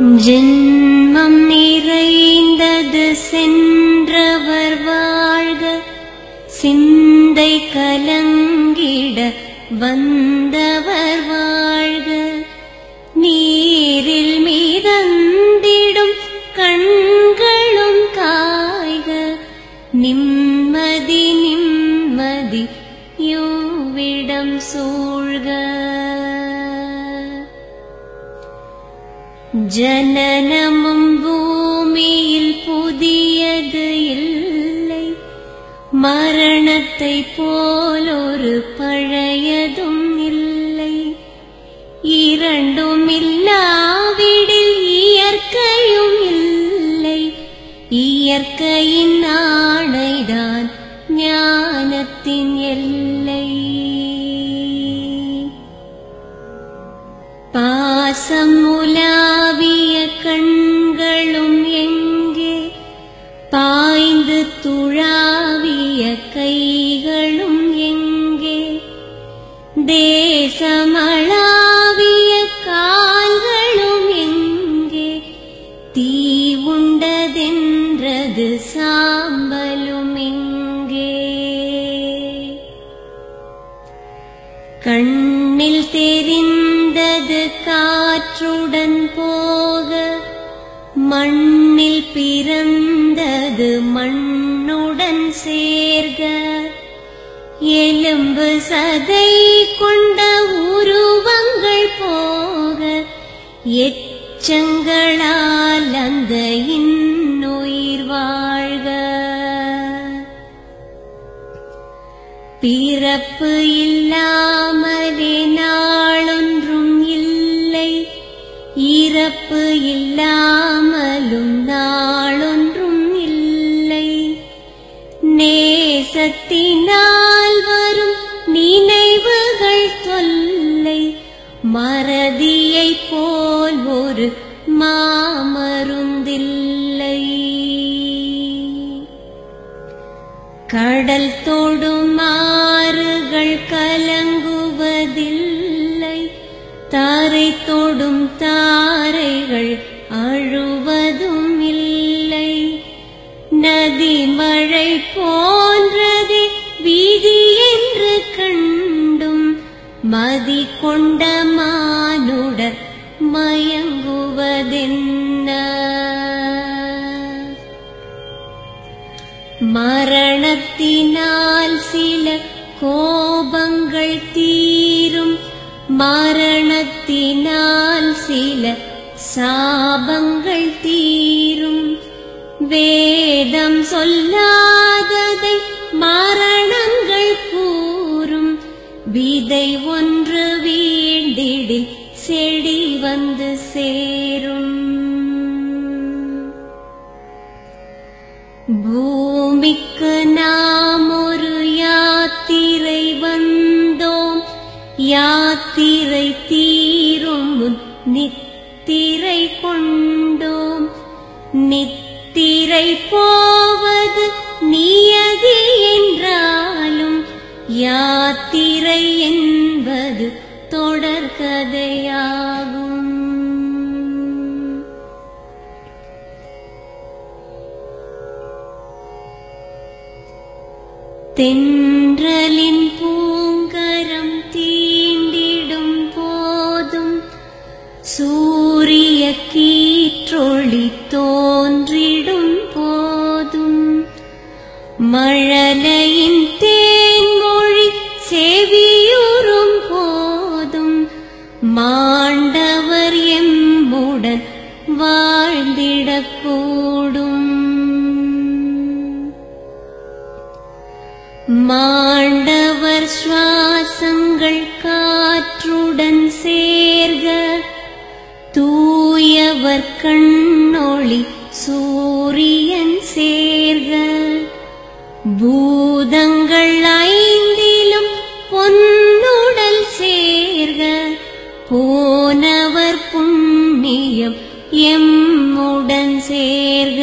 ஜென்மம் நிறைந்தது சென்றவர் வாழ்க சிந்தை கலங்கிட வந்தவர் வாழ்க. நீரில் மிதந்திடும் கண்களும் காய்க நிம்மதி நிம்மதி யோவிடம் சூழ்க. ஜனனமும் பூமியில் புதியது இல்லை. மரணத்தை போலொரு பழையதும் இல்லை. இரண்டும் இல்லாவிடில் இயற்கையும் இல்லை. இயற்கையின் ஆணைதான் ஞானத்தின் எல்லை. பாசம் உலாவிய தேசமளாவிய கால்களும் எங்கே தீ உண்டதென்றது சாம்பலும் எங்கே கண்ணில் தெரிந்தது காற்றுடன் போக மண்ணில் பிறந்தது மண்ணுடன் சேர்க. எலும்பு சதை கொண்ட உருவங்கள் போக எச்சங்களால் அந்த இன்னுயிர் வாழ்க. பிறப்பு இல்லாமலே நாளொன்றும் இல்லை இறப்பு இல்லாமலும் நாளொன்றும் இல்லை. நேசத்தினால் மறதியை போல் ஒரு மாமருந்தில்லை. கடல் தொடும் ஆறுகள் கலங்குவதில்லை. தாரை தொடும் தாரைகள் அழுவதும் இல்லை நதி மழை போன்றது வீதி என்று கண்டும் மதி கொண்ட மானுடர் மயங்குவதென்ன? மரணத்தினால் சில கோபங்கள் தீரும். மரணத்தினால் சில சாபங்கள் தீரும். வேதம் சொல்லாததை மரணங்கள் கூறும். விதை ஒன்று செடி வந்து சேரும். பூமிக்கு நாம் ஒரு யாத்திரை வந்தோம். யாத்திரை தீரும் நித்திரை கொண்டோம். நித்திரை போவது நியதி என்றாலும் யாத்திரை என்பது கதையாகும் தென்றலின் பூங்கரம் தீண்டிடும் போதும் சூரிய கீற்றொளி தோன்றிடும் போதும் மழலையின் கூடும் மாண்டவர் சுவாசங்கள் காற்றுடன் சேர்க. தூயவர் கண்ணொளி சூரியன் சேர்க. பூதங்கள் எம் உடன் சேர்க.